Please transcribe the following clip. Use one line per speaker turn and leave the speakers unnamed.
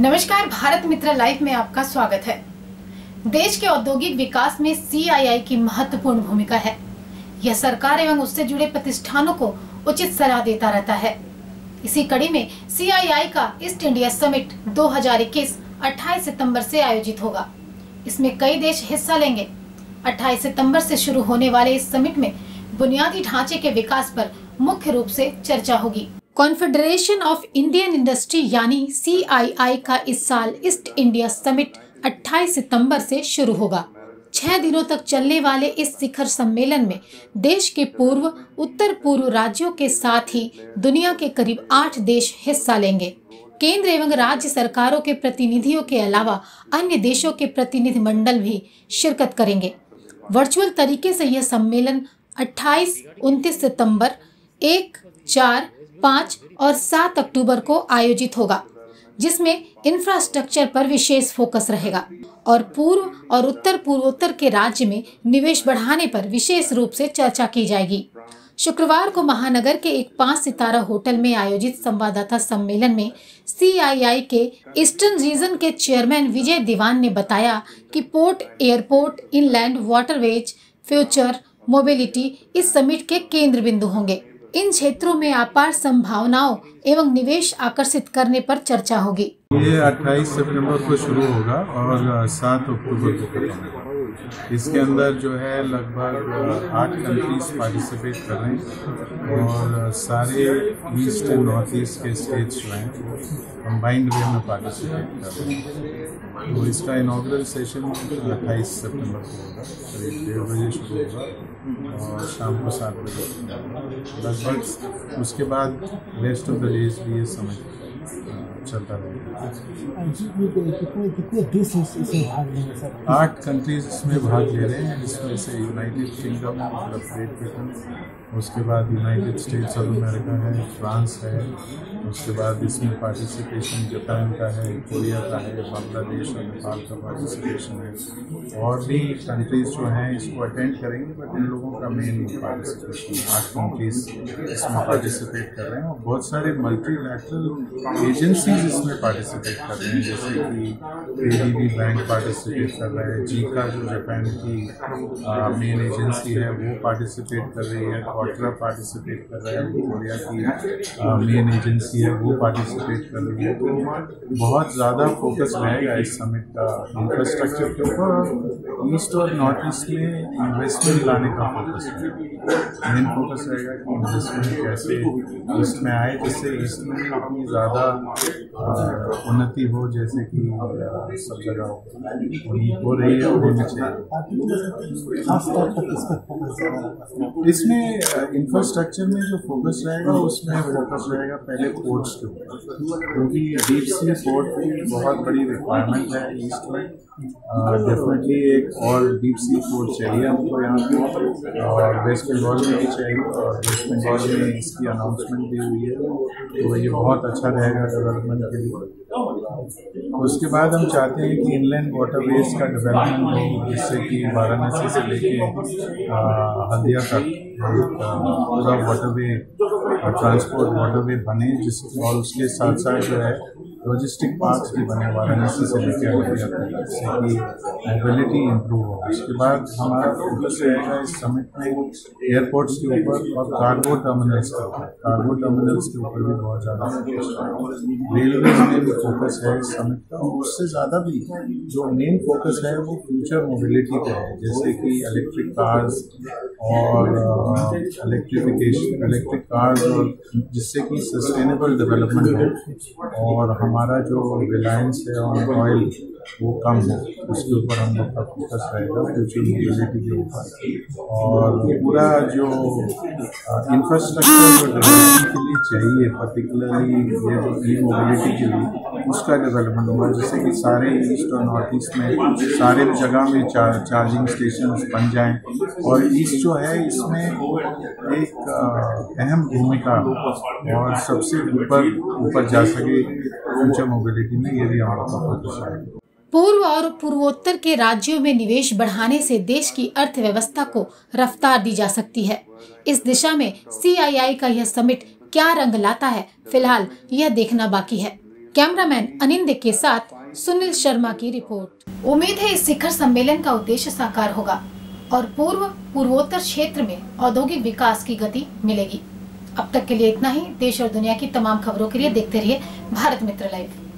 नमस्कार, भारत मित्र लाइव में आपका स्वागत है। देश के औद्योगिक विकास में सीआईआई की महत्वपूर्ण भूमिका है। यह सरकार एवं उससे जुड़े प्रतिष्ठानों को उचित सलाह देता रहता है। इसी कड़ी में सीआईआई का ईस्ट इंडिया समिट 2021 28 सितंबर से आयोजित होगा। इसमें कई देश हिस्सा लेंगे। 28 सितंबर से शुरू होने वाले इस समिट में बुनियादी ढांचे के विकास पर मुख्य रूप से चर्चा होगी। कॉन्फेडरेशन ऑफ़ इंडियन इंडस्ट्री यानी सीआईआई का इस साल ईस्ट इंडिया समिट 28 सितंबर से शुरू होगा। छह दिनों तक चलने वाले इस शिखर सम्मेलन में देश के पूर्व उत्तर पूर्व राज्यों के साथ ही दुनिया के करीब आठ देश हिस्सा लेंगे। केंद्र एवं राज्य सरकारों के प्रतिनिधियों के अलावा अन्य देशों के प्रतिनिधि मंडल भी शिरकत करेंगे। वर्चुअल तरीके से यह सम्मेलन 28, 29 सितंबर, 1, 4, पाँच और सात अक्टूबर को आयोजित होगा जिसमें इंफ्रास्ट्रक्चर पर विशेष फोकस रहेगा और पूर्व और उत्तर पूर्वोत्तर के राज्य में निवेश बढ़ाने पर विशेष रूप से चर्चा की जाएगी। शुक्रवार को महानगर के एक पाँच सितारा होटल में आयोजित संवाददाता सम्मेलन में सीआईआई के ईस्टर्न रीजन के चेयरमैन विजय दीवान ने बताया कि port airport inland waterways future mobility इस समिट के केंद्र बिंदु होंगे। इन क्षेत्रों में अपार संभावनाओं एवं निवेश आकर्षित करने पर चर्चा होगी।
ये 28 सितंबर को शुरू होगा और 7 अक्टूबर को खत्म होगा। इसके अंदर जो है लगभग आठ कंट्रीज़ पार्टिसिपेट कर रहे हैं और सारे ईस्ट एंड नॉर्थ ईस्ट के स्टेट्स जो हैं कंबाइंड वे में पार्टिसिपेट कर रहे हैं। तो इसका इनाग्रल सेशन 28 सितंबर को होगा करीब डेढ़ बजे शुरू होगा और शाम को सात बजे। लगभग उसके बाद रेस्ट ऑफ़ द डेज़ भी ये समझ चलता रहेगा
इसमें
आठ कंट्रीज़ इसमें भाग ले रहे हैं, जिसमें से यूनाइटेड किंगडम मतलब ग्रेट ब्रिटेन उसके बाद यूनाइटेड स्टेट्स ऑफ़ अमेरिका है फ्रांस है, उसके बाद इसमें पार्टिसिपेशन जापान का है कोरिया का है बांग्लादेश और नेपाल का पार्टिसिपेशन है। और भी कंट्रीज़ जो हैं, इसको अटेंड करेंगे बट इन लोगों का मेन पार्टिसिपेशन आठ कंट्रीज़ इसमें पार्टिसिपेट कर रहे हैं। और बहुत सारे मल्टीलैटरल एजेंसीज इसमें पार्टिसिपेट कर रहे हैं, जैसे कि एडीबी बैंक पार्टिसिपेट कर रहा है जीका जो जापान की मेन एजेंसी है, वो पार्टिसिपेट कर रही है क्वार्टरा पार्टिसिपेट कर रहा है कोरिया की मेन एजेंसी है, वो पार्टिसिपेट कर रही है। तो बहुत ज़्यादा फोकस रहेगा इस समिट का इंफ्रास्ट्रक्चर के ऊपर ईस्ट और नॉर्थ ईस्ट में इन्वेस्टमेंट लाने का फोकस है मेन फोकस रहेगा कि इन्वेस्टमेंट कैसे ईस्ट में आए, जिससे ईस्ट में अपनी ज़्यादा उन्नति हो जैसे कि सब जगह हो रही है होनी चाहिए। इसमें इंफ्रास्ट्रक्चर में जो फोकस रहेगा, उसमें फोकस रहेगा पहले पोर्ट्स के ऊपर। क्योंकि डीप सी पोर्ट की बहुत बड़ी रिक्वायरमेंट है ईस्ट में। डेफिनेटली एक और डीप सी पोर्ट चाहिए हमको यहाँ पे, और वेस्ट बंगाल में भी चाहिए, और वेस्ट बंगाल में इसकी अनाउंसमेंट भी हुई है। तो ये बहुत अच्छा रहेगा डेवलपमेंट उसके बाद हम चाहते हैं कि इनलैंड वाटरवेज का डेवलपमेंट हो, जिससे कि वाराणसी से लेके हल्दिया तक पूरा वाटर वाटरवे ट्रांसपोर्ट वाटरवे बने जिस और उसके साथ साथ जो है लॉजिस्टिक पार्क भी बने वाराणसी से लेके हल्दिया तक जिससे कि मोबिलिटी इम्प्रूव हो। उसके बाद हमारा फोकस रहेगा इस समिट में एयरपोर्ट्स के ऊपर और कार्गो टर्मिनल्स के ऊपर। कार्गो टर्मिनल्स के ऊपर भी बहुत ज़्यादा रेलवे में भी फोकस है इस समिट का। उससे ज़्यादा भी जो मेन फोकस है वो फ्यूचर मोबिलिटी पे है, जैसे कि इलेक्ट्रिक कार्स और इलेक्ट्रिफिकेशन इलेक्ट्रिक कार्स और जिससे कि सस्टेनेबल डेवलपमेंट हो। और हमारा जो रिलायंस है ऑन ऑयल वो कम हो उसके ऊपर हम लोग का फोकस रहेगा फ्यूचर मोबिलिटी के ऊपर। और पूरा जो इंफ्रास्ट्रक्चर डेवलपमेंट के लिए चाहिए पर्टिकुलरली ये जो ई मोबिलिटी के लिए उसका डेवलपमेंट होगा जैसे कि सारे ईस्ट और नॉर्थ ईस्ट में सारे जगह में चार, चार्जिंग स्टेशन बन जाएँ। और ईस्ट जो है इसमें एक अहम भूमिका और सबसे ऊपर ऊपर जा सके फ्यूचर मोबिलिटी में ये भी हमारा फोकस है
पूर्व और पूर्वोत्तर के राज्यों में निवेश बढ़ाने से देश की अर्थव्यवस्था को रफ्तार दी जा सकती है। इस दिशा में सीआईआई का यह समिट क्या रंग लाता है, फ़िलहाल यह देखना बाकी है। कैमरामैन अनिंद के साथ सुनील शर्मा की रिपोर्ट। उम्मीद है इस शिखर सम्मेलन का उद्देश्य साकार होगा और पूर्व पूर्वोत्तर क्षेत्र में औद्योगिक विकास की गति मिलेगी। अब तक के लिए इतना ही। देश और दुनिया की तमाम खबरों के लिए देखते रहिए भारत मित्र लाइव।